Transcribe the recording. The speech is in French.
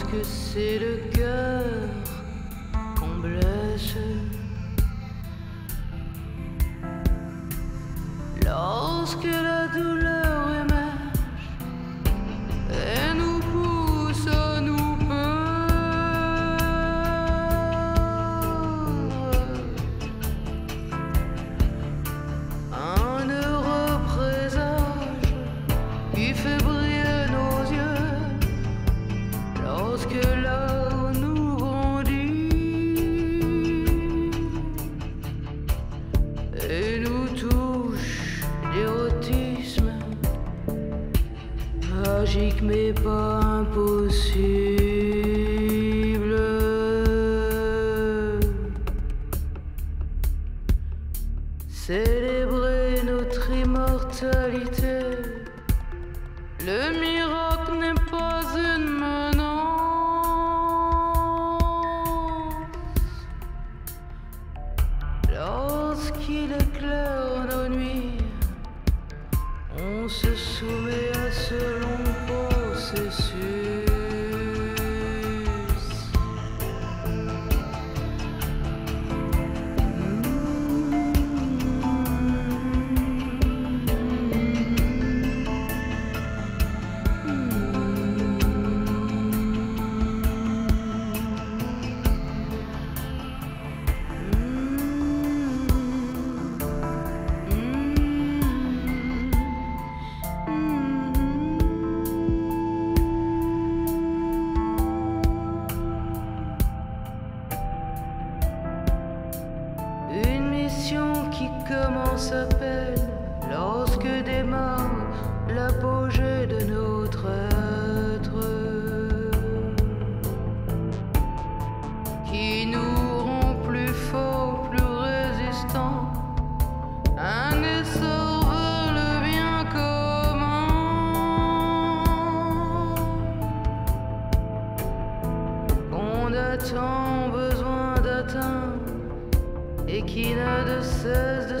Lorsque c'est le cœur qu'on blesse. Lorsque la magique mais pas impossible. Célébrer notre immortalité. Le miracle à peine lorsque démarre l'apogée de notre être, qui nous rend plus forts, plus résistants, un essor vers le bien commun qu'on a tant besoin d'atteindre et qui n'a de cesse de.